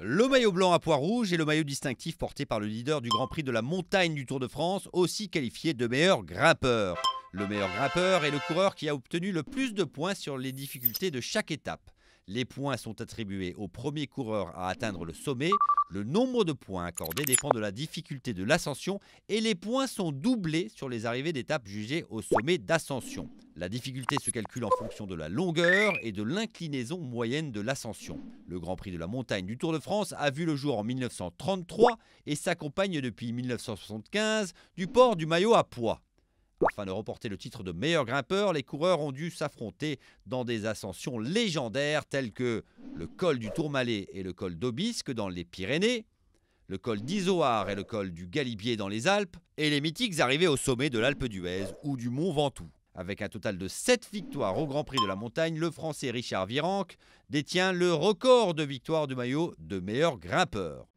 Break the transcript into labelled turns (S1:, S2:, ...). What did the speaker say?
S1: Le maillot blanc à pois rouge est le maillot distinctif porté par le leader du Grand Prix de la montagne du Tour de France, aussi qualifié de meilleur grimpeur. Le meilleur grimpeur est le coureur qui a obtenu le plus de points sur les difficultés de chaque étape. Les points sont attribués au premier coureur à atteindre le sommet. Le nombre de points accordés dépend de la difficulté de l'ascension et les points sont doublés sur les arrivées d'étapes jugées au sommet d'ascension. La difficulté se calcule en fonction de la longueur et de l'inclinaison moyenne de l'ascension. Le Grand Prix de la montagne du Tour de France a vu le jour en 1933 et s'accompagne depuis 1975 du port du maillot à poids. Afin de remporter le titre de meilleur grimpeur, les coureurs ont dû s'affronter dans des ascensions légendaires telles que le col du Tourmalet et le col d'Aubisque dans les Pyrénées, le col d'Izoard et le col du Galibier dans les Alpes, et les mythiques arrivées au sommet de l'Alpe d'Huez ou du Mont Ventoux. Avec un total de 7 victoires au Grand Prix de la montagne, le Français Richard Virenque détient le record de victoires du maillot de meilleur grimpeur.